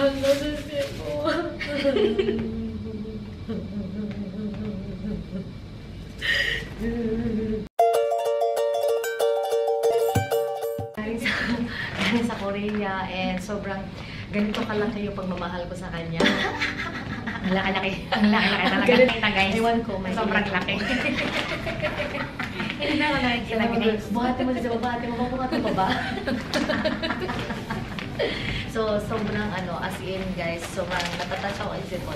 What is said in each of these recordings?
Galing sa, Korea and sobrang ganito kalaki yung pagmamahal ko sa kanya. Ang laki-laki. Ang laki-laki talaga. Kita guys. Ewan ko, may Sobrang laki. Hindi na ako nakikita guys. Buhati mo sa baba, mo buhati mo ba? so, sobrang ano, as in guys, sobrang natatouch ako isip ko.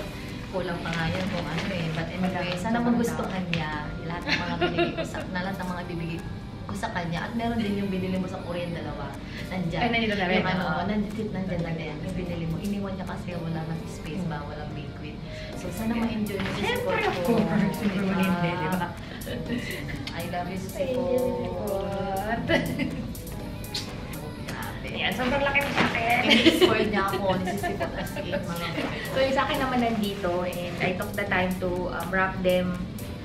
Kulang pa nga yun kung ano eh. But anyway, sana magustuhan niya lahat ng mga binigay ko sa, na lahat ng mga bibigay ko sa kanya. At meron din yung binili mo sa Korean dalawa. Nandyan. Ay, nandito na rin, Yung ano, oo. nandyan, nandyan na din. Yung binili mo. Iniwan niya kasi wala nang space ba, walang liquid. So, sana ma-enjoy mo si Siyempre, Sipot of ko. course. Hindi mo hindi, di ba? I love you, Thank you, Sipot. Grabe. Yan, sobrang laki ng sa akin. In-spoil niya ako ni Sisipot as in mga So, yung sa akin naman nandito and I took the time to um, wrap them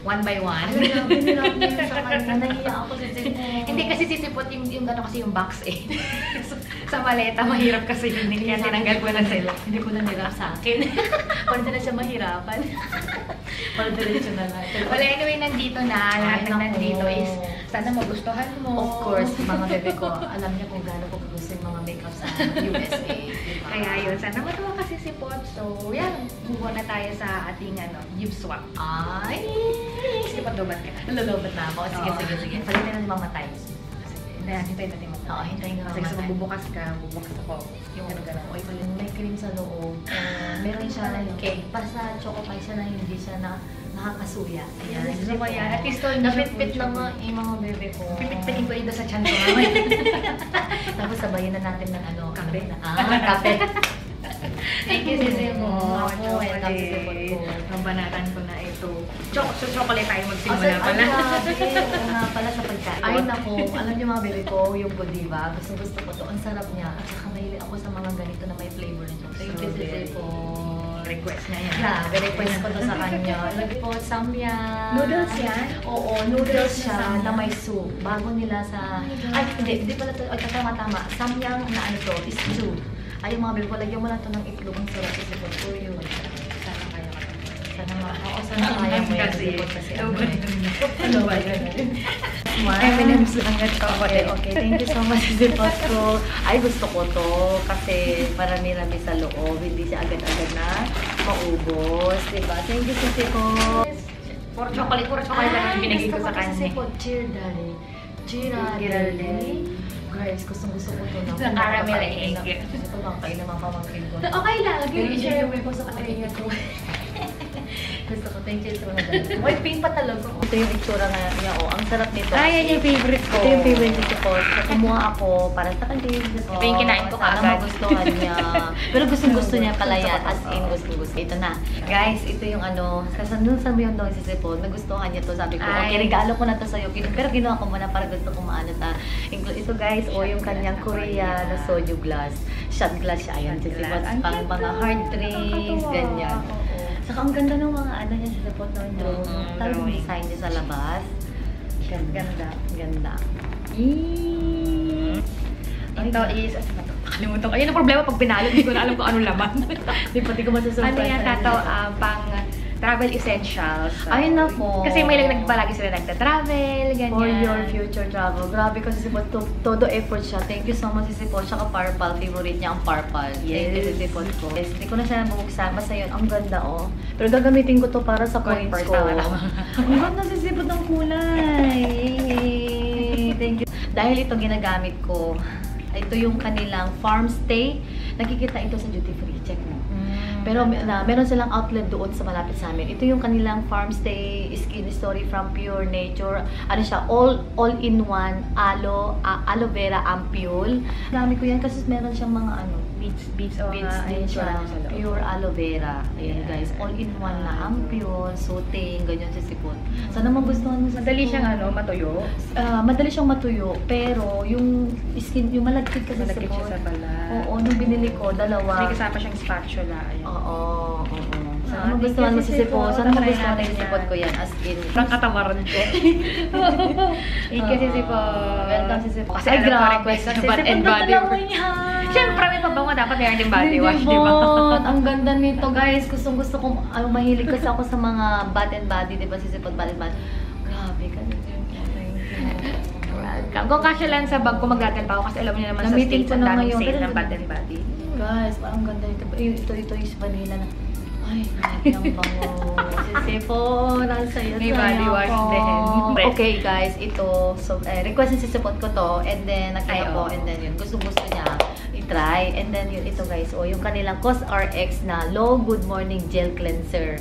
one by one. Ano sa kanya. Nahiya ako si Sisipot. Hindi kasi sisipot yung, yung gano'n kasi yung box eh. So, sa maleta, mahirap kasi yun. Hindi kaya tinanggal ko na sila. Hindi ko na nilap sa akin. Parang na siya mahirapan. Parang diretso na lang. Well, anyway, nandito na. Lahat Ay, ng nandito is sana magustuhan mo. Of course, mga bebe ko, alam niya kung gaano ko makeup sa USA. Diba? Kaya yun, sana matuwa kasi si Pot. So, yan. Move on na tayo sa ating ano, Yub Swap. Ay! Sige, pagdubat ka na. Nalulobot na ako. Sige, Oo. sige, sige. Palitin na ni mamatay. Hintayin natin matay. Oo, hintayin Kasi mamatay. sa magbubukas ka, bubukas ako. Yung Ganun, ganun. Oy, pala, may cream sa loob. Uh, meron siya cake. Para sa choco pie siya na hindi siya na nakakasuya. Ayan. Ko yan. At least, Napit-pit lang nga yung mga bebe ko. Pipit-pitin ko ito sa chan ko. Tapos sabayin na natin ng ano. Kape. Na, ah, kape. Thank you, Sisi mo. Ako, and tapos sipot ko. Nabanatan ko na ito. Choc so, chocolate tayo Oh, magsimula sir, pala. Ay, grabe. Nga pala sa pagkain. Ay, naku. Alam niyo mga bebe ko, yung Godiva, gusto gusto ko to. Ang sarap niya. At saka mahilig ako sa mga ganito na may flavor nito. Thank you. Sisi po. Request niya yan. Grabe, request ko to sa kanya. Lagi po, samyang. Noodles yan? Oo, noodles siya na may soup. Bago nila sa... Ay, hindi, hindi pala to. Ay, tama-tama. Samyang na ano to, is stew. Ay, yung mga bebe ko, lagyan mo lang to ng itlog. Ang sarap kasi po to yun. Sana ma... Oo, sana kaya mo yan. Kasi, Kasi, kasi ano lugod eh. Ano ba yun? M&M's lang at Okay, okay. Thank you so much, Zipot ko. Ay, gusto ko to kasi marami-rami sa loob. Hindi siya agad-agad na maubos. Diba? Thank you, Zipot. Puro chocolate, puro chocolate lang yung binigay ko sa kanya. Zipot, cheer, daddy. Cheer, daddy. Guys, gustong gusto ko to. na- Sa caramel na- egg. Ito lang, kain naman pamangkin ko. Okay lang, i-share i-share mo po sa kanya ko. Gusto ko, thank you so much. White pink pa talaga. Ito yung itsura nga niya, oh. Ang sarap nito. Ay, yan yung favorite ko. Ito yung favorite nito ko. So, kumuha ako para sa kanya. Ito Ito yung kinain ko Sana kaagad. magustuhan niya. Pero gustong gusto niya pala yan. As in, gustong gusto. Ito na. Guys, ito yung ano, kasi nung sa yung daw si Sipon, nagustuhan niya to. Sabi ko, Ay. okay, regalo ko na to sa'yo. Pero ginawa ko muna para gusto ko maano ta. Ito guys, o yung kanyang Korea na soju glass. Shot glass siya. Ayan, si Sipon. Ang Pang mga hard drinks, ganyan. Saka ang ganda ng mga ano niya sa Sipon no, yung Mm, talagang drawing. design niya sa labas. Ganda. Ganda. Ganda. Ito is, ano ba ito? Nakalimutan ko. Ayun ang problema pag binalot, hindi ko na alam kung anong laman. Di pati ko masusurprise. ano yan, tato, ah, pang travel essentials. So, Ay, nako. Kasi may lang palagi sila nagta-travel, ganyan. For your future travel. Grabe kasi si to, todo effort siya. Thank you so much si Sipon. Tsaka Purple, favorite niya ang Purple. Thank you si Yes. Sipon ko. Yes, hindi ko na siya nabubuksan. Basta yun, ang ganda oh. Pero gagamitin ko to para sa coins ko. ang ganda si Sipon ng kulay. Thank you. Dahil ito ginagamit ko, ito yung kanilang farm stay. Nakikita ito sa duty free. Pero na, meron silang outlet doon sa malapit sa amin. Ito yung kanilang farm stay, skin story from pure nature. Ano siya, all all in one aloe a- aloe vera ampule. Gamit ko yan kasi meron siyang mga ano, beads, beads, o beads nga, din siya. Pure aloe vera. Ayan Yeah. guys, all in one na ampule, soothing, ganyan si sipon. Sana magustuhan mo sa Madali siyang ano, matuyo. Ah, madali siyang matuyo, pero yung skin, yung malagkit kasi Malagkit sipon. sa balat. Oo, nung binili ko, dalawa. May kasama siyang spatula. Ayun. Oo, oo. Ah, magustuhan mo si. Sipot. Sana Try magustuhan natin ni Sipot yan. ko yan. As in. Parang katamaran ko. Thank you, Sisi po. Welcome si Sipot. Kasi request kasi na Bath and Body. Siyempre, may pabango. Dapat meron din body wash, di ba? Ang ganda nito, guys. Gustong gusto kong, ano, mahilig kasi ako sa mga bath and body, di ba? Si Sipot bath and body. Welcome. Kung kasya lang sa bag ko, maglagan pa ako kasi alam niyo naman sa States ko ang na daming ngayon. sale ng Bath and Body. Guys, parang ganda nito. Ito, ito, is vanilla na. Ay, ang bango. Si Sipot, ang saya May body wash din. Okay, guys, ito. So, eh, request ni si Sipot ko to. And then, nakita ko. And then, yun. Gusto-gusto niya i-try. And then, yun, ito guys. Oh, yung kanilang COSRX na Low Good Morning Gel Cleanser.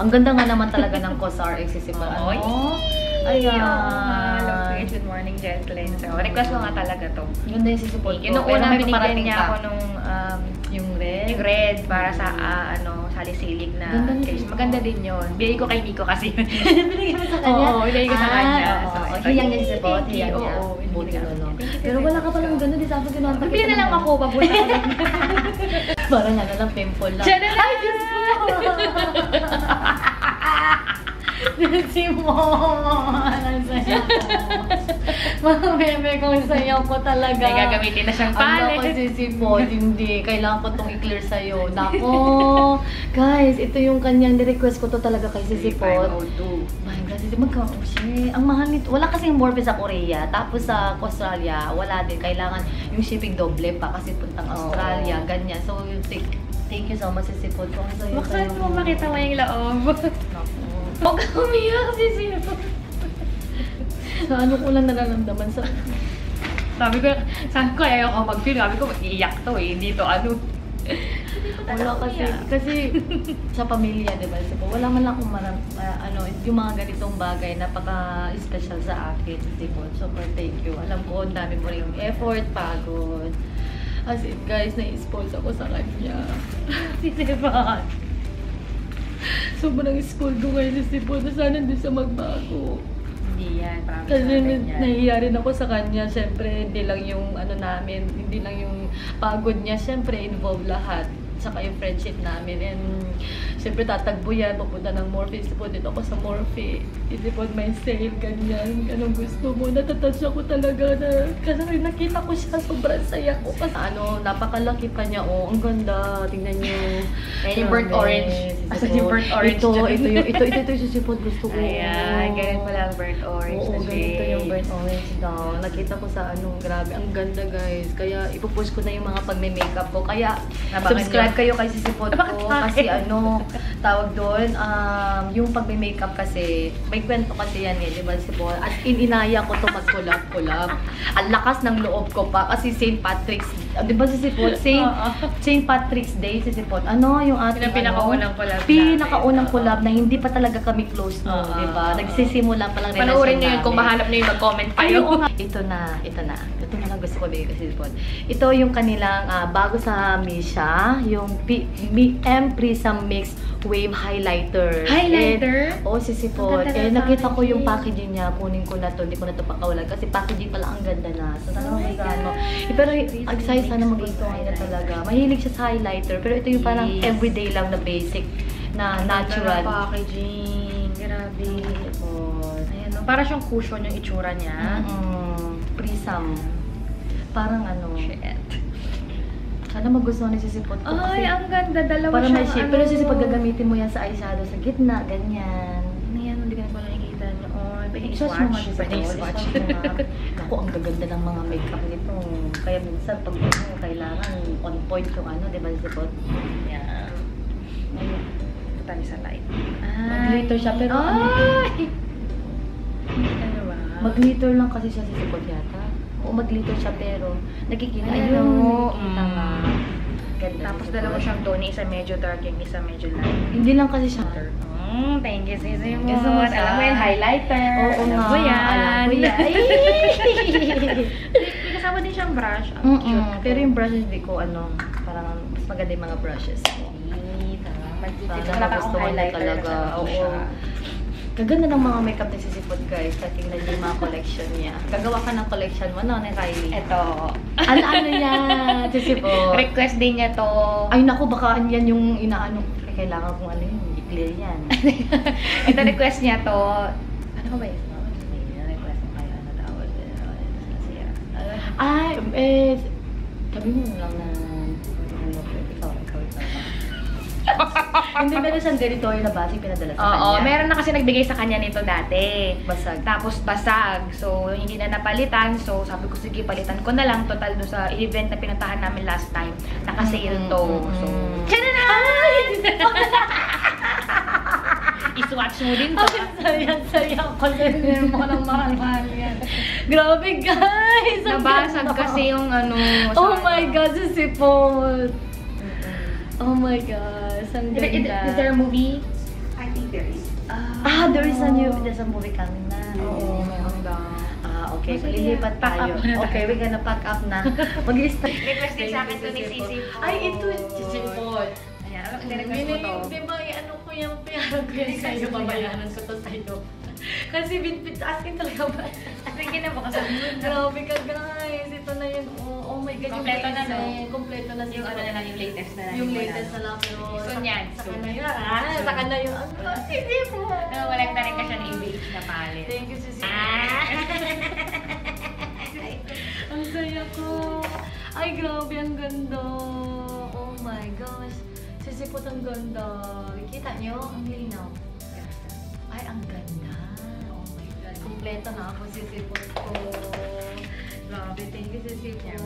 Ang ganda nga naman talaga ng COSRX si Sipot. Oo. Ano? Ayan. Ayan. Good morning, Jen Cleanser. Request ko nga talaga to. Ganda yung si Sipot ko. Yung nung Pero una, may binigyan niya ako nung um, Yung red. yung red para sa ah, ano salisilig na Ganda case. Maganda din yun. Bigay ko kay Nico kasi. Binigyan mo sa kanya? Oo, binigay ko sa kanya. Ah, So, oo. ito. Hiyang niya si you. Hiyang niya. Buti binigyan no, Pero wala ka palang gano'n. Di sabi ko naman. Bibili na lang ako. Papunta ko lang. Parang ano lang, pimple na lang. Ay, Diyos ko! si Mon! Mga bebe kong sayaw ko talaga. May gagamitin na siyang Ano palette. kasi si Pod, hindi. Kailangan ko itong i-clear sa'yo. Nako! Guys, ito yung kanyang ni-request ko to talaga kay si Pod. 502. My God, hindi magkano siya. Ang mahal nito. Wala kasing Morphe sa Korea. Tapos sa Australia, wala din. Kailangan yung shipping doble pa kasi puntang. Australia. Ganyan. So, yung thank, thank you so much si Sipod. Kung sa'yo Bakit mo makita mo yung loob? Huwag umiyak si sa ano ko lang nararamdaman sa... Sabi ko, sabi ko, ayaw ko mag-feel. Sabi ko, mag-iiyak to eh. Hindi to ano. Wala kasi, kasi sa pamilya, di ba? So, wala man lang akong maram, ah, ano, yung mga ganitong bagay, napaka-special sa akin, si Sipod. Super thank you. Alam ko, ang dami mo rin effort, pagod. As in, guys, na-expose ako sa kanya. si Sipod. Sobrang school ko ngayon Sipod na sana hindi siya magbago. Hindi yan. Kasi nahiya rin ako sa kanya. Siyempre, hindi lang yung ano namin, hindi lang yung pagod niya. Siyempre, involved lahat. Saka yung friendship namin. And siyempre, tatagbo yan. Pupunta ng Morphe. Isipod dito ako sa Morphe. Isipod may sale, ganyan. Anong gusto mo? Natatouch ako talaga na. Kasi nakita ko siya, sobrang saya ko. Kasi ano, napakalaki pa niya. Oh, ang ganda. Tingnan niyo. Yan yung burnt orange. Sipod. yung burnt orange Ito, dyan? ito, yung, ito, ito, ito, yung sisipod. Gusto ko. Ayan, ganun pala ang burnt orange Oo, na ganito yung burnt orange daw. Nakita ko sa anong grabe. Ang ganda guys. Kaya ipupush ko na yung mga pagme-makeup ko. Kaya subscribe kayo kay Sisipot Bakit ko. Kasi ano, tawag doon, um, yung pagme-makeup kasi, may kwento kasi yan eh, di ba Sisipot? As in, inaya ko to mag-collab-collab. Ang lakas ng loob ko pa kasi St. Patrick's, di ba Sisipot? St. Oo. St. Patrick's Day, Sisipot. Ano yung ating Yun ang pinakaunang ano? collab Pinakaunang natin. collab na hindi pa talaga kami close no, di ba? Nagsisimula pa lang Panoorin yun kung mahanap nyo yung mag-comment Ay, kayo. Ito na, ito na. Ito na lang gusto ko bigay kasi Sipon. Ito yung kanilang ah, bago sa Misha, yung P, Mi, M Prism Mix Wave Highlighter. Highlighter? And, oo, si Sipon. Ang ganda Eh, nakita ko yung packaging. niya. Kunin ko na to. Hindi ko na to pakawalan. Kasi packaging pala ang ganda na. So, Oh talagang my mo. God. Eh, pero, Prism ang size sana niya Highlighter. talaga. Mahilig siya sa highlighter. Pero ito yung parang Yes. everyday lang na basic na natural. Ganda ng packaging. Grabe. Ayan, no? Para siyang cushion yung itsura niya. Mm, prism. Parang ano. Shit. Sana magustuhan ni Sisipot ko. Ay, ang ganda. Dalawa para may siyang shape. Pero Sisipot gagamitin mo yan sa eyeshadow sa gitna. Ganyan. Pwede i-swatch. I-swatch mo nga. Ako, ang gaganda ng mga makeup nito. Kaya minsan pag ano, kailangan on point yung ano, di ba Sisipot? Yan. Ayun. Ito tayo sa light. Mag-glitter siya, pero ano? Ay! Ano ba? Mag-glitter lang kasi siya Sisipot yata. Oo, mag-glitter siya pero nakikita. Ayun, nakikita Mm. Ganda Tapos dalawa siyang tone. Isa medyo dark, yung isa medyo light. Hindi lang kasi siya. Mm, thank you, Sisi mo. Gusto mo? Alam mo yan, highlighter. Oo Alam nga, mo yan. alam ko yan. Ay! May kasama din siyang brush. Ang Mm-mm. cute. Pero yung brushes hindi ko ano, parang mas maganda yung mga brushes. Sweet. ah. Mag- Sana Wala pa akong highlighter. talaga. Oo. Kaganda ng mga makeup ni Sisipot guys. Tingnan niyo yung mga collection niya. Gagawa ka ng collection mo, no, ni Kylie? Ito. Ano, ano yan, Sisipot? Request din niya to. Ay, naku, baka yan yung inaano. Eh, kailangan kong ano yun, i-clear yan. Ito request niya to. ano ba yun? Ay, eh, sabi mo lang na, Hindi, meron siyang ganito yung nabasi, pinadala sa Oo, kanya. meron na kasi nagbigay sa kanya nito dati. Basag. Tapos basag. So, hindi na napalitan. So, sabi ko, sige, palitan ko na lang. Total do sa event na pinuntahan namin last time. Naka-sale to. So, na iswatch mo din to. Ang saya-saya ko din mo ng mahal-mahal yan. Grabe guys! Nabasag kasi yung ano. Oh my God, si Sipot! Oh my God, ang Is, is, ganda. is there a movie? I think there is. Ah, there is a new, there's a movie coming na. Oo, meron daw. Ah, okay. Oh, sige. Lilipat Pack tayo. up na tayo. Okay, we're gonna pack up na. Mag-start. Request din sa akin to ni Sisi. Ay, ito, Sisipot. Ayan, ano, request mo to. Di ba, ano ko yung piyaran ko yan sa'yo, babayaran ko to sa'yo. Kasi binbit, as in talaga ba? Sige na baka sabi mo. Grabe ka guys, ito na yun. Oh, oh my God, Kompleto na, no? design. Kompleto na Yung ano na lang, yung latest na lang. Yung latest na. lang, pero Soon yan, Saka na yun, ah. Saka na yun. Ang hindi mo. No, walang tarik ka siya ng ABH na palit. Thank you, Sisi. Ah! ang saya ko. Ay, grabe, ang ganda. Oh my gosh. Sisipot ang ganda. Kita nyo? Ang linaw. Ay, ang ganda. Kompleto na ako, sisipot ko. Grabe, thank you, sisipot.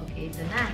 Okay, ito na.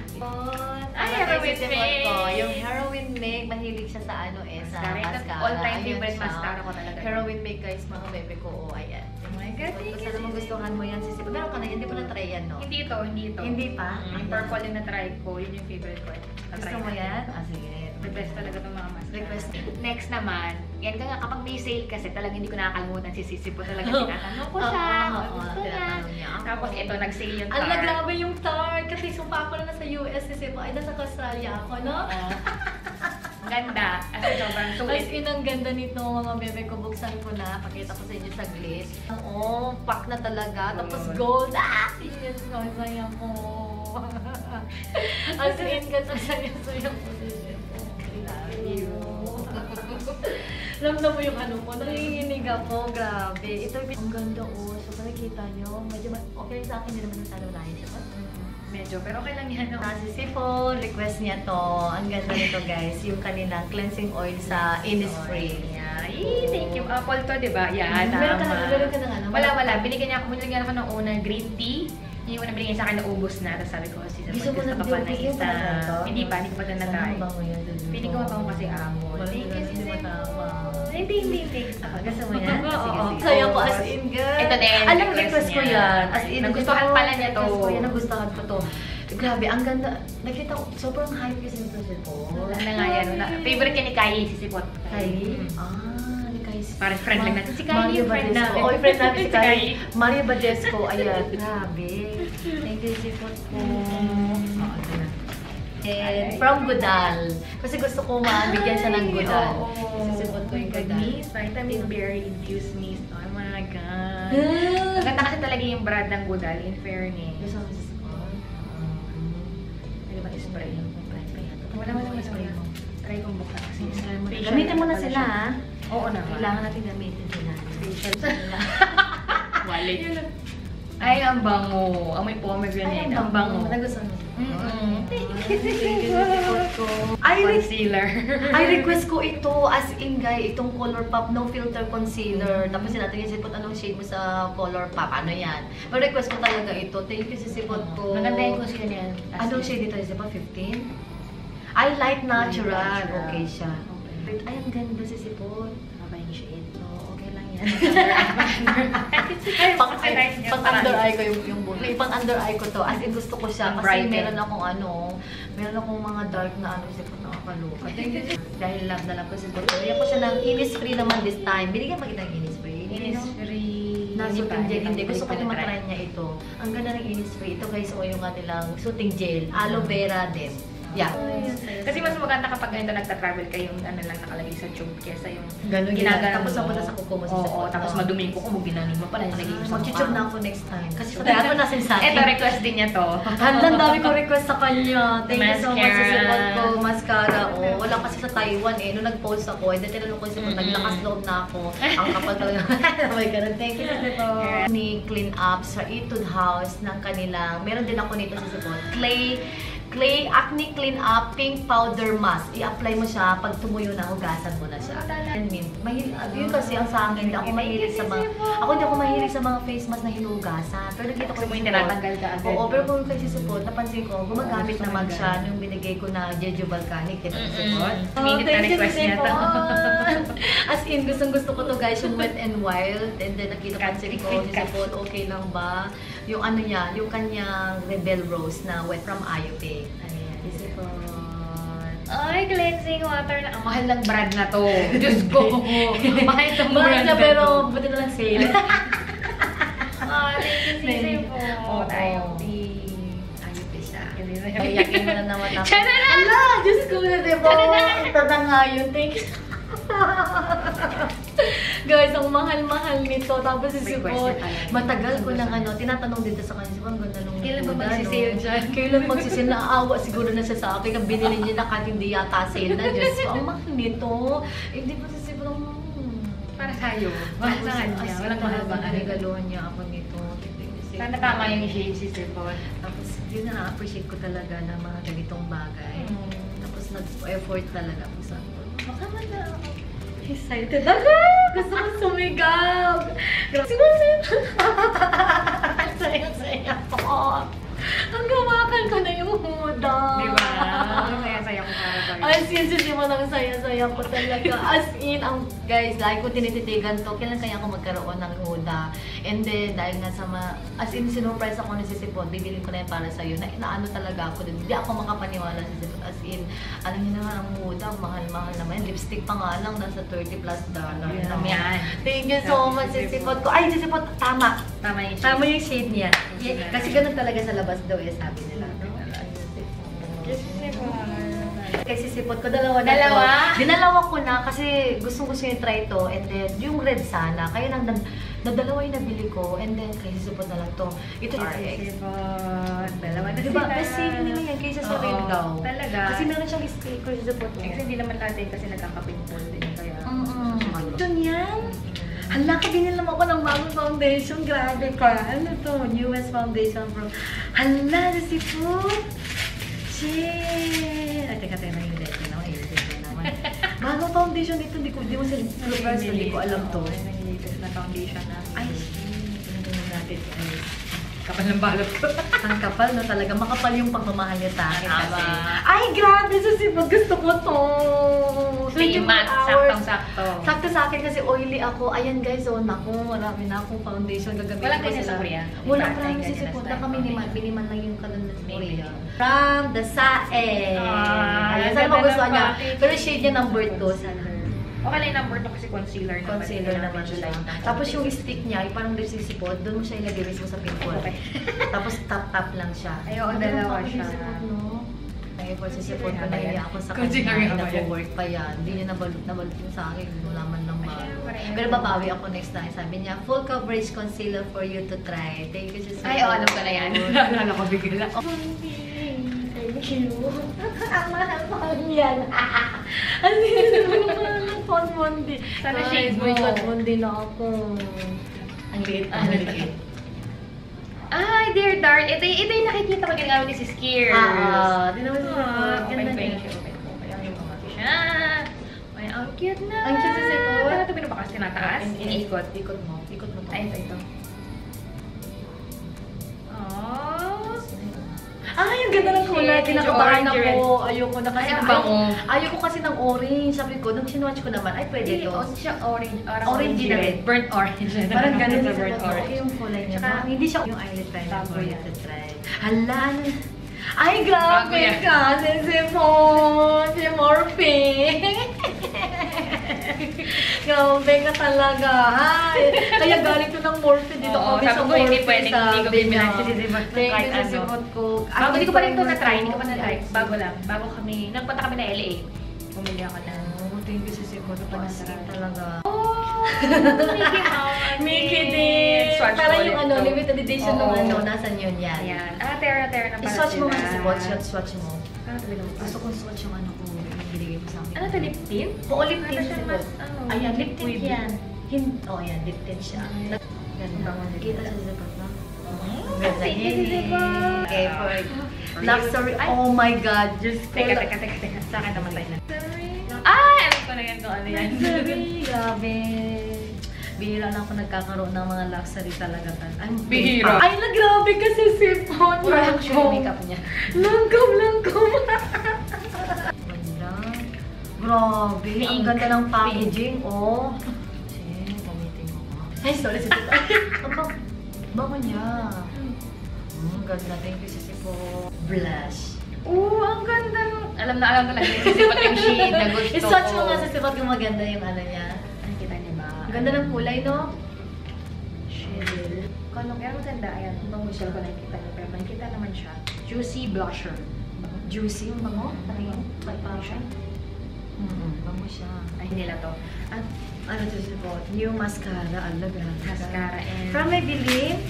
Ay, heroin make. ko? Yung heroin make, mahilig siya sa ano eh, sa Mascara. All-time favorite mascara ko talaga. Heroin make guys, mga bebe ko. Oh, ayan. Oh my God, thank you, sana magustuhan mo yan, sisipot. Meron ka na yan, di ba na-try yan, no? Hindi ito, hindi ito. Hindi pa? Yung purple yung na-try ko, yun yung favorite ko. Gusto mo yan? Ah, sige. The best talaga itong mga mascara. Request. Next naman, yan ka nga, kapag may sale kasi talagang hindi ko nakakalimutan si Sisi po talaga tinatanong ko siya. oo, tinatanong niya. Tapos ito, nag-sale yung Ang card. naglaban yung Tarte kasi sumpa ko na nasa US kasi po ay nasa Australia ako, no? Oo. Ganda. As in, sobrang As sulit. in, ang ganda nito mga bebe ko. Buksan ko na. Pakita ko sa inyo saglit. Oo, pack na talaga. Tapos gold. Ah! Yes, ang saya ko. As in, kasi saya-saya ko. Ramdam mo yung ano ko. Nanginginig ako. Grabe. Ito, ang ganda oh. So, nakikita nyo. Medyo ma- okay sa akin. Hindi naman yung talo na yun. Medyo, pero okay lang yan. No? Nasi Sipon, request niya to. Ang ganda nito guys, yung kanilang cleansing oil sa Innisfree. Yeah. Yee, thank you. Apple to, di ba? Yan, Meron ka na, meron ka na ano? Wala, wala. Binigyan niya ako, binigyan ako ng unang green tea. Yung una binigyan sa akin, naubos na. Tapos sabi ko, si Gusto mo na- pa isa. na ito? Hindi pa, hindi pa na Dudu. Piling ko mabango kasi. Wala, Thank you, Hindi, hindi, hindi. Ah, gusto mo yan? Oo, Sige, oo. sige. Saya ko as in, girl. Ito din, Alam, request ko yan. As in, Nagustuhan pala niya to. Request ko yan, nagustuhan ko to. Grabe, ang ganda. Nakita ko, sobrang hype kasi nito si Paul. Wala na nga yan. Favorite niya ni Kylie, si Sipot. Kylie? Mm. Ah, ni Kylie. Parang friend lang natin. Si Kylie, Mario friend Badescu. namin. Oh, friend namin si. Kylie. Mario Badescu. Ayan, grabe. Thank you, Sipot ko. And from Godal. Kasi gusto ko mabigyan siya ng Godal. Sisipot ko yung Godal. Mist, vitamin berry infused mist. Oh my God. Ah! Maganda kasi talaga yung brand ng Godal, in fairness. Gusto ko sa. Pwede ba i-spray? Wala, wala, wala. Spray mo. Try kong buksan kasi. Facial Gamitin mo na sila, ha? Oo naman. Kailangan natin gamitin sila. Facial sila. Wallet. Ay, ang bango. Amoy pomegranate. Ang bango. Nagustuhan mo. Sipot ko. Ay, re- Concealer. ay, request ko ito as in, guy, itong Color Pop No Filter Concealer. Tapos sinatin yung sipot, anong shade mo sa Color Pop? Ano yan? Pero request ko talaga ito. Thank you, sisipot ko. Maganda yung concealer niyan. Anong shade dito? Is it ba 15? Ay, light natural. Okay siya. Okay. Ay, ang ganda si Sipon. Ano yung shade? Yan. Ay, pang, pang under eye ko yung, yung buhok. Pang under eye ko to. As in, gusto ko siya. Kasi brighten. meron akong ano, meron akong mga dark na ano, Sipon nakakaluka. Dahil love na love ko si Sipon. Bigyan ko siya ng Innisfree naman this time. Binigyan pa kita ng Innisfree. Innisfree. Na suiting gel. Hindi, gusto ko na matry niya ito. Ang ganda ng Innisfree. Ito guys, o yung kanilang suiting gel. Aloe vera din. Yeah. Kasi mas maganda kapag ganito nagta-travel kayong ano lang nakalagay sa tube kesa yung Ganun ginaganon Tapos mo. napunta sa kuko mo sa Oo, sipot tapos madumi yung kuko mo, ginani mo pala yung naging usap Mag-chuchub na ako next time. Kasi So, sa ako na sinasabi. Ito, request din niya to. Handa, dami ko request sa kanya. Thank you so much sa support ko. Mascara. Oh, wala kasi sa Taiwan eh. Nung nag-post ako, eh, tinanong ko yung support. Mm-mm. Naglakas loob na ako. Ang kapal talaga. oh my God. Thank you sa. Ni Clean Up sa Etude House ng kanilang, meron din ako nito sa support. Clay Clay Acne Clean Up Pink Powder Mask. I-apply mo siya. Pag tumuyo na, hugasan mo na siya. And mint. Mahil, yun kasi ang sa akin, hindi ako mahilig sa mga, ako hindi ako mahilig sa mga face mask na hinugasan. Pero nakita ko yung support. tinatanggal ka agad. Oo, pero kung kasi support, napansin ko, gumagamit naman yung siya nung binigay ko na Jeju Volcanic. Kita Mm-mm. support. Minute na request niya to. As in, gustong gusto ko to guys, yung Wet and Wild. And then nakita ko, si support, okay lang ba? Yung ano niya, yung kanyang Rebel Rose na wet from Ayupe. Ayan, si support. Ay, cleansing water na. Ang mahal ng brand na to. Diyos ko. mahal itong brand siya, na pero buti na lang sale. Ah, thank you, Sisi po. Oo. Tayo, Ayupe siya. Ay, Iyakin mo na naman ako. Tiyan na! Ala, Diyos ko na, di ba? Ito na nga yun. Thank you. Guys, ang mahal-mahal nito. Tapos si Request Sipon, niya talaga. matagal ko nang ano, tinatanong dito sa kanya, Sipon, ang ganda nung Kailan ba magsisale no? dyan? Kailan magsisale? Naawa siguro na siya sa akin. Ang binili niya na kahit hindi yata sale na. Diyos ko, ang mahal nito. Hindi pa si Sipon, hmm. Para sa'yo. Mahal sa kanya. Walang mahal ba? talaga, Regaluhan niya ako nito. Sana tama yung shade, Sister Paul. Tapos, yun na na-appreciate ko talaga na mga ganitong bagay. Tapos, nag-effort talaga ako sa Makama na ako. Excited ako! Gusto ko sumigaw! Grabe. Sumasin! Ang saya-saya ko! Ang gawakan ko na yung huda! Di ba? Kaya saya ko sa'yo. As in, si Simon, ang saya-saya ko talaga. As in, ang guys, lagi ko tinititigan to. Kailan kaya ako magkaroon ng huda? And then, dahil nga sa mga, as in, sinurprise ako ni si Sipon, bibili ko na yan para sa'yo. Na, naano talaga ako din. Hindi ako makapaniwala si Sipon. As in, alam niyo naman, ang huda, mahal-mahal naman. Lipstick pa nga lang, nasa 30 plus dollar. Lang yan. Thank you so much, si Sipon ko. Ay, si Sipon, tama. Tama yung shade. Tama yung shade niya. Yeah, kasi ganun talaga sa labas daw, eh, sabi nila. No? Kasi sipot ko, dalawa na Dalawa? to. Dinalawa ko na kasi gustong gusto yung try to. And then, yung red sana. Kaya nang nag, nadalawa yung nabili ko. And then, kasi sipot na lang to. Ito RX. Paul. Dalawa na Diba? sila. Best selling nila yan kaysa sa red daw. Talaga. Kasi meron siyang sticker sa sipot Eh, Kasi hindi naman natin kasi nagkakapintol din. Kaya, Mm-mm. Ito yan. Hala, kabinil naman ako ng bagong foundation. Grabe ka. Ano to? Newest foundation from... Hala, na si Pooh. Shit! Ay, teka, teka, yung letter naman. Ayun, teka naman. Bagong foundation dito. Hindi ko, hindi mo sa Silvers, hindi ko alam to. Ay, ang latest na foundation na. Ay, tingnan natin. Ay, kapal ng balot ko. ang kapal na talaga. Makapal yung pagmamahal niya sa akin. Ay, grabe sa sipag. Gusto ko to. Stay 24 matte. hours. Saktong-sakto. Sakto sa akin kasi oily ako. Ayan guys, oh, naku, marami na akong foundation gagamitin Walang ko ganyan sa Korea? Wala, marami ganyan sa style Naka minimal, minimal lang yung kanan sa Korea. From the Sae. Ah, Ayan, saan magustuhan ng niya? Pero shade niya number 2. Okay lang yung number 2 kasi concealer naman. Concealer naman siya. ng Tapos yung stick niya, yung parang sipot, doon mo siya ilagay mismo sa pimple. Okay. Tapos tap-tap lang siya. Ay, oo, Ano dalawa siya. For sa sipot ko Concealer na nga ba yan? ako sa yan? Nag-work pa yan. Hindi niya nabalot, nabalot yun sa akin. Wala man lang bago. Pero babawi ako next time. Sabi niya, full coverage concealer for you to try. Thank you, Sis. Ay, oo, alam ko na yan. Naalala ko bigla. Thank you. Ang mahal-mahal yan. Ang mahal ng Font Mondi. Sana shade mo. may Font Mondi na ako. Ang liit. Ang liit. Ay, dear Dart. Ito, ito yung nakikita ko ginagamit ni si Skiers. Ah, di naman siya. Ah, Ganda niya. yung. Open ko. Yung mga siya. Ay, ang cute na. Ang cute sa sipot. Ano ito binubakas tinataas? Iniikot. Ikot mo. Ikot mo. Ay, ito, ito. Shade, Kinakabahan ako. orange Ayoko na kasi. Ay. Ayoko, ayoko kasi ng orange. Sabi ko, nung sinwatch ko naman, ay pwede Hindi, to. oh, siya orange. Parang Orange na. Burnt orange. Parang ganun sa burnt Okay orange. yung kulay niya. Hindi siya yung eyelid you yan. to try. Hala! Ay, grabe ka! Si Simon! Si Morphe! Grabe ka talaga. Ay, kaya galing ko ng morphine dito. Oo, sabi ko, hindi pwedeng hindi ko niya. si Sisibot ng Thank kahit ano. Sisibot ko. Bago, hindi ko pa rin ito na-try. Hindi ko pa na-try. Bago lang. Bago kami, nagpunta kami na LA. Bumili ako ng... Oh, thank you, Sisibot. Panasarap talaga. Oh, Mickey Mouse. Mickey din! Swatch Para ko yung ano, limited edition ng Oo. ano, nasan yun yan? Ah, Terra Terra na pala I-swatch mo nga si Swatch, swatch, swatch mo. Ano bilang Gusto kong swatch yung ano ko, yung binigay mo sa akin. Ano to, lip tint? Oo, lip Ano tint mas, Bot. ano, Ayan, lip tint yan. Hin oh, yan, lip tint siya. Ganda. Kita sa Zipot na. Mm, Ganda niya eh. Okay, for luxury. you. Ay. Oh my God, just Teka, teka, teka, teka. Sa akin namatay na. Ay, alam ko na yan kung ano yan. Luxury, grabe. Bihira lang ako nagkakaroon ng mga luxury talaga. Ay, Bihira. Ay, na grabe kasi sipon. Pura luxury makeup niya. Langkom, langkom. Grabe, ang Pink. ganda ng packaging, oh. Sige, gamitin mo ko. Ay, sorry, si Tito. Ang bango niya. Mm, ganda. Thank you, Sisi po. Blush. Oo, ang ganda. Alam na alam ko lang. Sisipat yung shade na gusto ko. I-swatch mo nga sa Sisi yung maganda yung ano niya. Ganda ng kulay, no? Shade. Kano, pero maganda. Ayan. Bango siya ko nakikita niyo. Pero nakikita naman siya. Juicy blusher. Juicy yung bango. Patingin. May bango siya. Mm-hmm. Bango siya. Ay, hindi lang to. At Ano to Sisi po? New mascara. Ala, grabe. mascara and... From Maybelline.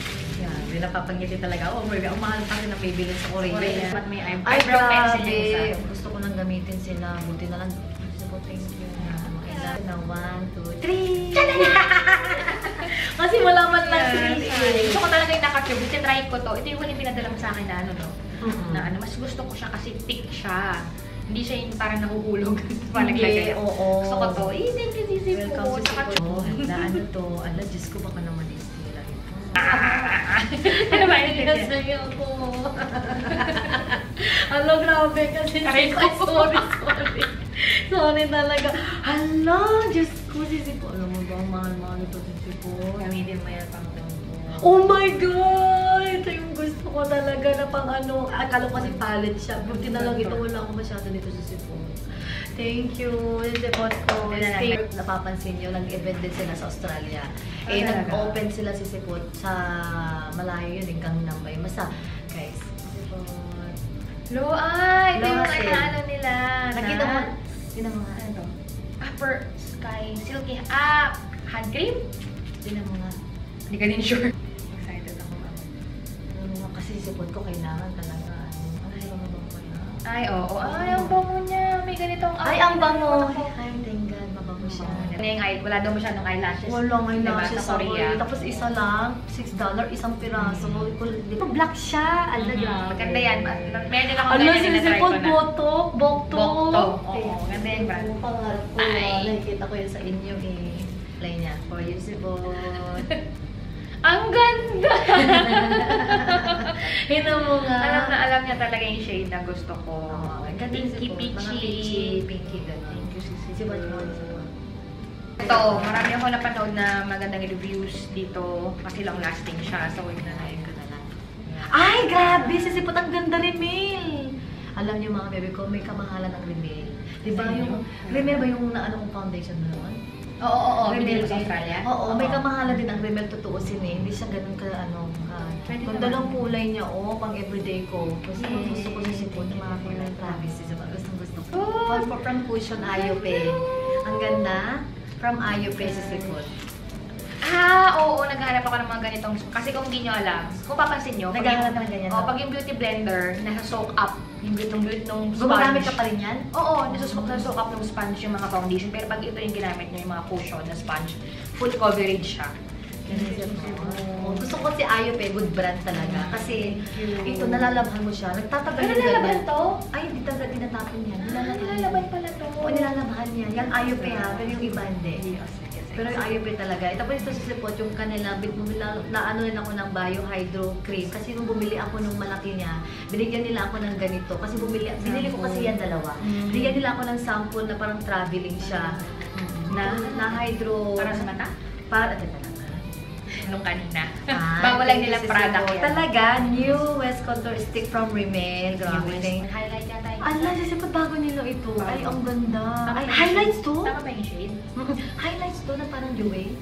Yan, yeah, napapangiti talaga. Oh, my God, ang mahal pa rin na Maybelline sa Korea. Korea. But may eye- Ay, eyebrow pencil yung isa. Gusto ko nang gamitin sila. Buti na lang. Thank you. Kailangan na one, two, three. Kasi wala man lang three. Gusto ko talaga yung naka-cube. Tinry ko to. Ito yung huling pinadala mo sa akin na ano, no? Na ano, mas gusto ko siya kasi thick siya. Hindi siya yung parang nahuhulog. Hindi, Palaglagay. oo. Gusto ko to. Eh, thank you, Sisi po. Saka Siko. Na ano to? Ala, Diyos ko, baka naman istila ito. Ano ba yun? Kasi ako. Alo, grabe kasi. Ko. Ay, sorry, sorry. Sorry talaga. Hala, Diyos ko, sisi po. Alam mo ba, mahal-mahal ito, sisi po. Gamitin mo yan pang ko. Oh my God! Ito yung gusto ko talaga na pang ano. Akala ko kasi palette siya. Buti na lang ito. Wala ako masyado dito sa sipon. Thank you, sipon ko. Napapansin nyo, nag-event din sila sa Australia. Eh, nag-open sila si Sipot sa malayo yun, yung Gangnam ba yun. Basta, guys, Sipot. Lo, ay, ito yung ano nila. Nakita mo, tinan mo nga. Ano? Upper Sky Silky. Ah, hand cream? Tinan mo nga. Hindi ka din sure. Excited ako. Ano mo nga, kasi Sipot ko kailangan talaga. Ano, ano ba ba ko na? Ay, oo. Ay, ang bango niya. May ganitong... Ay, ang bango! Ay, thank Mabango siya. Ano yung eye? Wala daw masyadong eyelashes. Walang Diba, eyelashes sa Korea. Tapos isa lang, $6 isang piraso. Ba black siya? Ala, Mhm. grabe. Maganda yan. Meron din ako Ala, ganyan, sisipot, tinatry ko na. botok, boktok. Boktok, oo, ganda yan, brand. Ang pangarap ko. Nakikita ko yun sa inyo eh. Play niya. For you, sipot. Ang ganda! Hina mo nga. alam na alam niya talaga yung shade na gusto ko. Ang ganda Pinky peachy. Pinky, gano'n. Thank you, Sisi. Mo, sipot. Ito, marami ako napanood na magandang reviews dito kasi long lasting siya. So, yun na lang. na. Ay, grabe! Sisipot ang ganda rin, Mel! Alam niyo mga bebe ko, may kamahalan ng Rimmel. Di ba yung, Rimmel ba yung naano kong foundation mo noon? Oo, oo, oo. Rimmel sa. Australia. Oo, may kamahalan din ang Rimmel tutuusin eh. Hindi siya ganun ka, ano, ka. Ganda naman. ng kulay niya, oh, pang everyday ko. Ko, Yes. gusto ko sisipot ng mga kulay. Travis, diba? Gusto, gusto ko. Oh, from Cushion Ayope. Ang ganda. From Ayope sisipot. Ah, oo, naghahanap ako ng mga ganitong, kasi kung hindi nyo alam, kung papansin nyo, Naghahanap yung- ng ganyan, Oh, pag yung beauty blender, nasa soak up, yung beauty, beauty nung sponge. Gumagamit ka pa rin yan? Oo, nasa soak, nasa soak up ng sponge yung mga foundation, pero pag ito yung ginamit nyo, yung mga cushion na sponge, full coverage siya. Oh, gusto ko si Ayope, good brand talaga. Kasi ito, nalalabhan mo siya. Nagtatagal Pero nilalaban ganyan. to? Ay, hindi talaga tinatapon yan. Ah, nilalaban pala to. Oo, nilalabhan yan. Yan Ayope ha, pero yung iba hindi. Pero yung talaga. Eh, tapos ito sa Sipot, yung kanila, na ano rin ako ng Bio Hydro Cream. Kasi nung bumili ako nung malaki niya, binigyan nila ako ng ganito. Kasi bumili, binili ko kasi yan dalawa. Mm. Binigyan nila ako ng sample na parang traveling siya. Na, na hydro. Para sa mata? Para. Nung kanina. Ah, Bago lang nilang product yan. Talaga, new West Contour Stick from Rimmel. Grabe, Yung highlight yata yun. Ala, si Sipot bago nilo ito. Bago. Ay, ang ganda. Tama Ay, yung highlights to? Tama ba yung shade? Highlights to na parang Joey.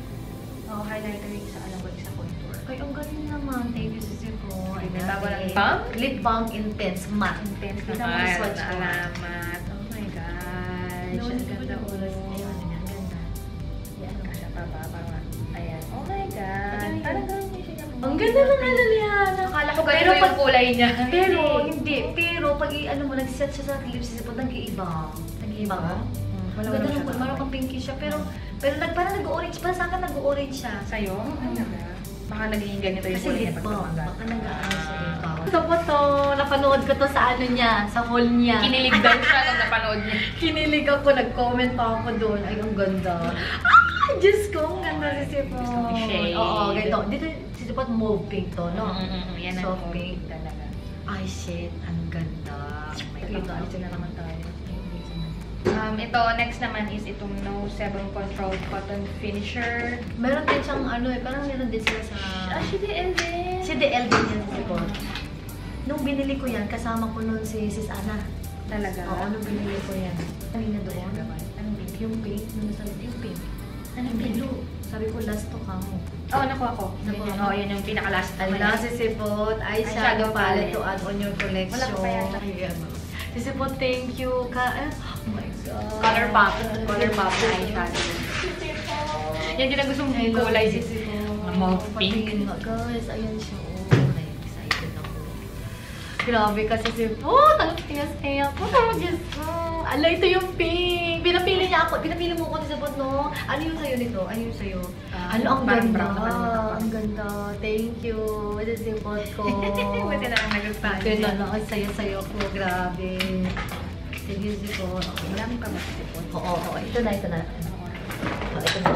Oo, highlighter yung isa, alam ko, isa contour. Ay, ang galing naman. Thank you, Sisi po. Ay, bago lang Lip balm? Lip balm intense matte. Intense Kita mo yung swatch ko. alamat. Oh my gosh. No, ang ko ganda oh. Ayun, ang ganda. Yan, kasha pa ba? Parang. Ang Parang ganun yung siya. Ang ganda ng ano niya. Akala ko Pero ganito yung pag- kulay niya. Pero, hindi. Pero, pag ano mo, nag-set siya sa lips, Sisi po, nag-iiba. Nag-iiba. Mm, Wala wala siya. Parang kang pinky siya. Pero, pero nag, parang nag-orange. Para sa akin, nag-orange siya. Sa'yo? Mm. Talaga? Baka naging ganito yung Kasi kulay niya pag tumagal. Baka nag-ano sa lip balm. Ito po to. Napanood ko to sa ano niya. Sa haul niya. Kinilig daw siya nung napanood niya. Kinilig ako. Nag-comment pa ako doon. Ay, ang ganda. Diyos ko, ang ganda si Sipot. Gusto ko i-shade. Oo, ganito. Dito, si Sipot mauve pink to, no? Mm, mm, mm. Yan ang Soft pink. talaga. Ay, shit. Ang ganda. Oh my Ito, God. ito na naman tayo. Um, ito, next naman is itong No 7 Control Cotton Finisher. Meron din siyang ano eh, parang meron din sila sa... Ah, si DL din. Si DL din yan si Sipot. Nung binili ko yan, kasama ko noon si Sis Ana. Talaga. Oo, nung binili ko yan. Kanina doon. Anong pink? Yung pink, nung nasa yung pink. Anong blue? Sabi ko, last to ka mo. Oh, nakuha ko. Nakuha mo? oh, yun yung pinaka-last. Ala, si Sipot, eyeshadow palette palette. to add on your collection. Wala pa yan. Ay, ano. Si Sipot, thank you. Ka eh, oh my God. Color pop. Color pop na eyeshadow. Yan din ang gusto mong kulay. Ang mauve pink. Guys, ayun siya. Oh. Grabe kasi si Sipot. Ang tigas-tigas ko. Oh, Diyos ko. Ala, ito yung pink. Pinapili niya ako. Pinapili mo ako ni Sipot, no? Ano yung sayo nito? Ano yung sayo? Ah, Ano, ang ganda. brown na Ang ganda. Thank you. Ito si Sipot ko. Buti na lang nagustuhan niya. na, ang saya-sayo ko. Grabe. Sige, Sipot. Marami pa ba si Sipon? Oo, oo. Ito na, ito na. Ito na.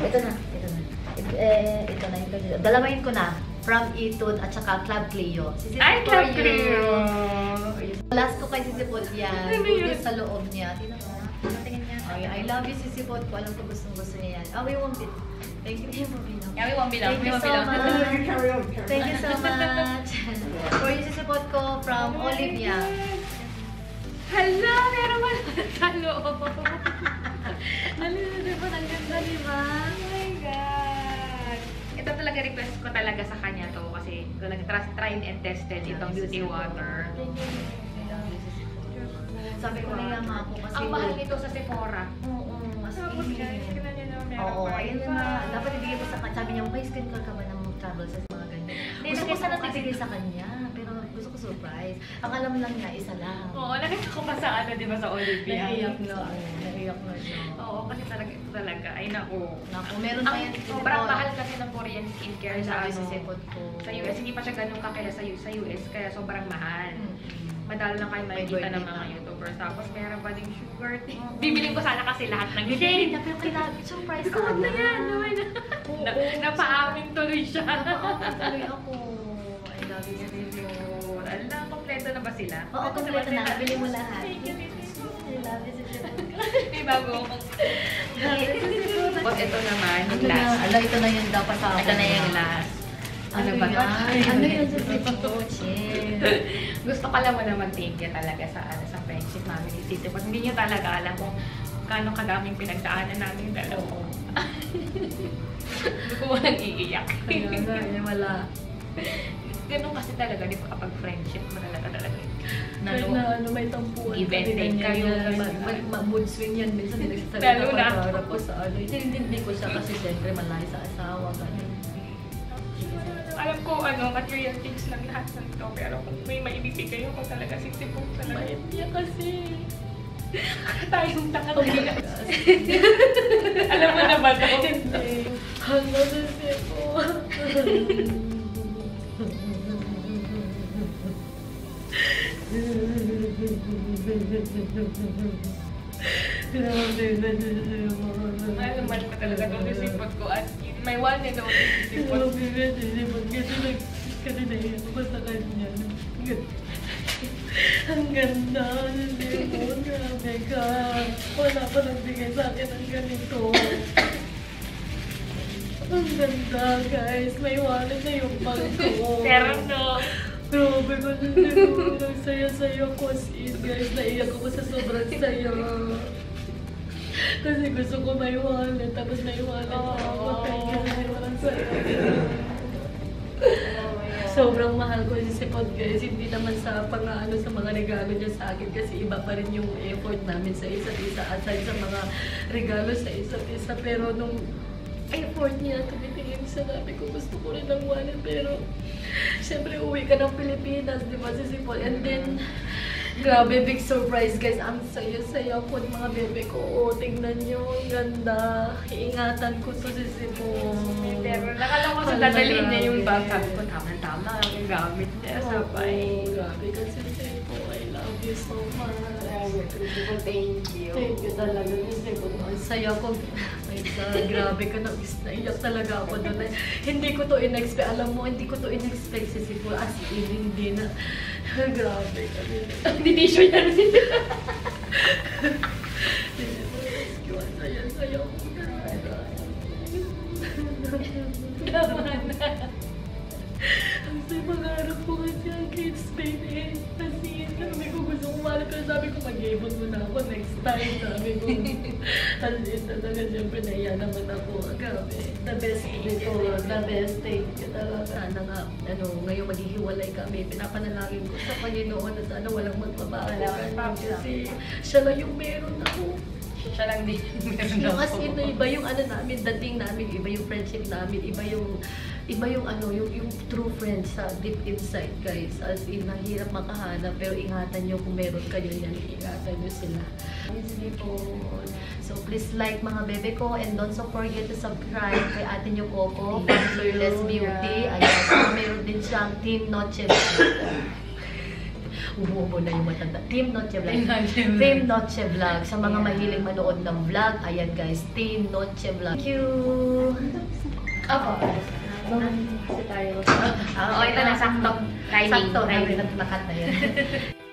Ito na. Ito na. Ito, eh, ito na. Ito, ito. Dalawain ko na. From Etude at saka Club Cleo. Si Ay, Club you. Cleo! Last ko kay Sisi Pot yan. Buti sa loob niya. Tingnan mo. Tingin niya. Ay, I love you, Sisi Pot ko. Alam ko gustong gusto niya yan. Oh, we won't be. Thank you, Thank you. Yeah, we won't. Thank We you won't so much. Thank you so much. For you, Sisi Pot ko from Olivia. Hala, meron ba sa loob? Ano di ba? Ang ganda, di ba? Talaga request ko talaga sa kanya to kasi talaga trust, tried and tested itong beauty water. Sabi ko na nga ako kasi... Ang mahal nito sa Sephora. Oo, as Tapos guys, tignan niyo na meron Oo, pa ayun na. Dapat ibigay ko sa kanya. Sabi niya, may skin ka ba ng travel sa mga ganyan? Hindi, Gusto ko sana ibigay sa kanya, gusto ko surprise. Ang alam lang niya, isa lang. Oo, nakita ko pa sa ano, di ba, sa Olivia. Naiyak na. Oo, naiyak na siya. Oo, kasi talaga, ito talaga. Ay, naku. Naku, meron pa yan. sobrang mahal kasi ng Korean skincare sa ano. sa. Sa US, hindi pa siya ganun kakaya sa, U- sa US, kaya sobrang mahal. Mm. Madalo lang kayo makikita ng mga pa. YouTubers. Tapos meron pa ding sugar tea. Oo. Bibiling ko sana kasi lahat ng shade. na, pero kailangan, surprise ka Huwag na yan, naman na. Na, oo. napaamin tuloy siya. Ako. Sila? Oo, kompleto na. Bili mo lahat. Thank you, thank you. I love you. May bago akong... But ito naman, Ano yung na? last. Ala, ito na yung dapat sa Ito na yung last. Ano ba yan? Ano yun sa Chill. Gusto ka lang mo naman thank you talaga sa ano sa friendship namin ni Tito. Pag hindi niyo talaga alam kung gaano kadaming pinagdaanan namin yung dalawa. Hindi ko walang iiyak. Nga, eh, wala. Ganun kasi talaga, di ba kapag friendship mo talaga talaga. Kahit na ano, may tampuan. Give and take kayo, yan. ganyan. Ma- ma- ma- mood swing yan. Minsan hindi ko Lalo talaga na. pagharap ko sa ano. Hindi ko siya kasi syempre malayo sa asawa. Ganyan. Alam ko ano, material things lang lahat ng to, pero kung may maibibigay ako talaga, sisipong talaga. Mait niya kasi. Tayong tangal Alam mo na ba to? Hindi. Hanggang sipo. Grabe na Alam man ko talaga itong sisipot ko at may one and only sisipot. Grabe na sisipot kasi nag kasi naiyak ko sa kanya. Ang ganda ng sipot. Grabe ka. Wala pa nagbigay sa akin ng ganito. Ang ganda guys. May wallet na yung bag ko. Pero no, Grabe ko na siguro. Ang saya-saya ko as in, guys. Naiyak ako sa sobrang saya. Kasi gusto ko may wallet, tapos may wallet pa ako. Thank you, walang saya. Sobrang mahal ko si Sipot guys. Hindi naman sa pang ano sa mga regalo niya sa akin kasi iba pa rin yung effort namin sa isa't isa aside sa mga regalo sa isa't isa. Pero nung effort niya tumitingin sa nabi ko gusto ko rin ng wallet pero syempre uwi ka ng Pilipinas di ba si Sipot and then Grabe, big surprise guys. Ang saya-saya po ng mga bebe ko. Oh, tingnan nyo, ang ganda. Iingatan ko to si Sipon. Pero nakala ko sa dadalhin niya yung bag. Sabi ko, tama-tama yung gamit niya. Sabay. Oo, grabe kasi Sipo. I love you so much. Thank you. Thank you talaga. Ang saya ko. My grabe ka na. Naiyak talaga ako doon. hindi ko to in-expect. Alam mo, hindi ko to in-expect si Sipo. As in, hindi na. grabe. Hindi tissue niya rin. Ang saya pangarap ko kasi ang kids Spain eh. Kasi sabi ko gusto ko malap pero sabi ko mag-ibon muna ako next time. Sabi ko. In talaga siyempre naiya naman ako. Grabe. The best dito. The best. You talaga. Sana nga, ano, ngayong maghihiwalay kami. Pinapanalangin ko sa Panginoon na sana walang magbabago. Kasi siya lang yung meron ako. Siya lang din. Yung as in, iba yung ano namin, dating namin, iba yung friendship namin, iba yung iba yung ano, yung, yung true friends sa deep inside, guys. As in, nahirap makahanap, pero ingatan nyo kung meron kayo yan, ingatan nyo sila. Easily po. So, please like mga bebe ko and don't so forget to subscribe kay ate nyo Coco, from Flawless Beauty. Ayan, so, meron din siyang Team Noche Umuubo na yung matanda. Team Noche Vlog. Team Noche Vlog. Sa mga Yeah. mahilig manood ng vlog, ayan guys, Team Noche Vlog. Thank you! Opo. Kasi tayo. Ah, okay, ito na. Sakto. Timing. Sakto, Timing. nakat na yun.